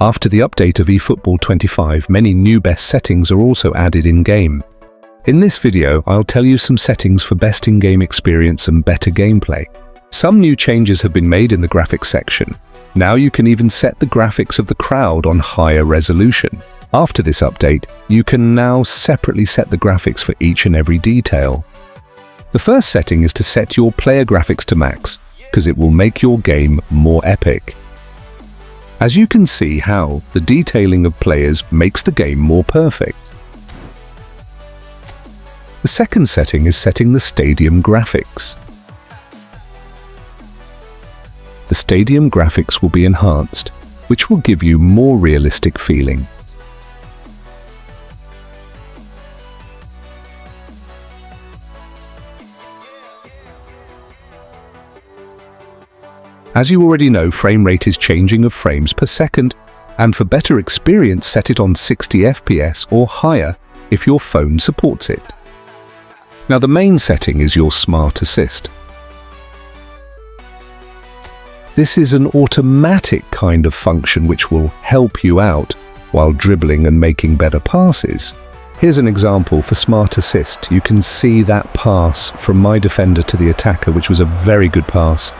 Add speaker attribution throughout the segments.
Speaker 1: After the update of eFootball 25, many new best settings are also added in-game. In this video, I'll tell you some settings for best in-game experience and better gameplay. Some new changes have been made in the graphics section. Now you can even set the graphics of the crowd on higher resolution. After this update, you can now separately set the graphics for each and every detail. The first setting is to set your player graphics to max, because it will make your game more epic. As you can see how the detailing of players makes the game more perfect. The second setting is setting the stadium graphics. The stadium graphics will be enhanced, which will give you more realistic feeling. As you already know, frame rate is changing of frames per second, and for better experience set it on 60 FPS or higher if your phone supports it. Now the main setting is your Smart Assist. This is an automatic kind of function which will help you out while dribbling and making better passes. Here's an example for Smart Assist. You can see that pass from my defender to the attacker, which was a very good pass.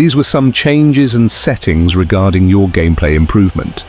Speaker 1: These were some changes and settings regarding your gameplay improvement.